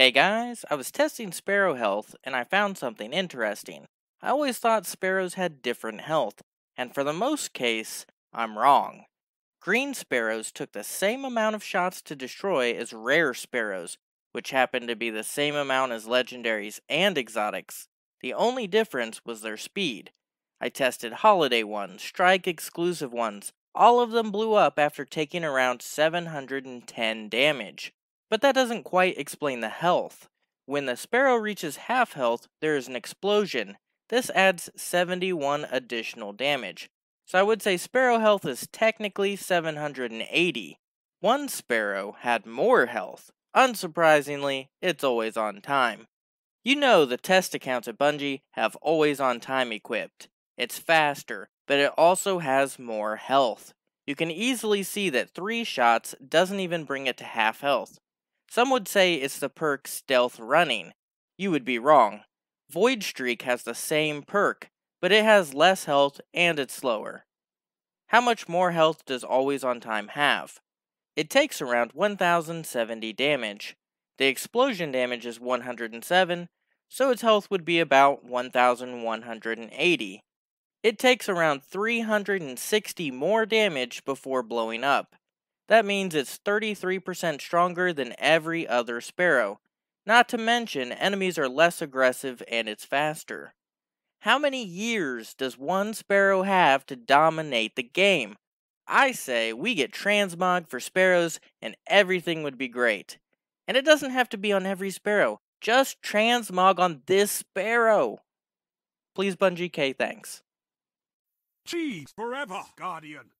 Hey guys, I was testing sparrow health and I found something interesting. I always thought sparrows had different health, and for the most case, I'm wrong. Green sparrows took the same amount of shots to destroy as rare sparrows, which happened to be the same amount as legendaries and exotics. The only difference was their speed. I tested holiday ones, strike exclusive ones. All of them blew up after taking around 710 damage. But that doesn't quite explain the health. When the sparrow reaches half health, there is an explosion. This adds 71 additional damage. So I would say sparrow health is technically 780. One sparrow had more health. Unsurprisingly, it's always on time. You know the test accounts at Bungie have always on time equipped. It's faster, but it also has more health. You can easily see that 3 shots doesn't even bring it to half health. Some would say it's the perk Stealth Running. You would be wrong. Void Streak has the same perk, but it has less health and it's slower. How much more health does Always on Time have? It takes around 1070 damage. The explosion damage is 107, so its health would be about 1180. It takes around 360 more damage before blowing up. That means it's 33% stronger than every other sparrow. Not to mention, enemies are less aggressive and it's faster. How many years does one sparrow have to dominate the game? I say we get transmog for sparrows and everything would be great. And it doesn't have to be on every sparrow, just transmog on this sparrow. Please, Bungie K, thanks. Cheese forever, Guardian.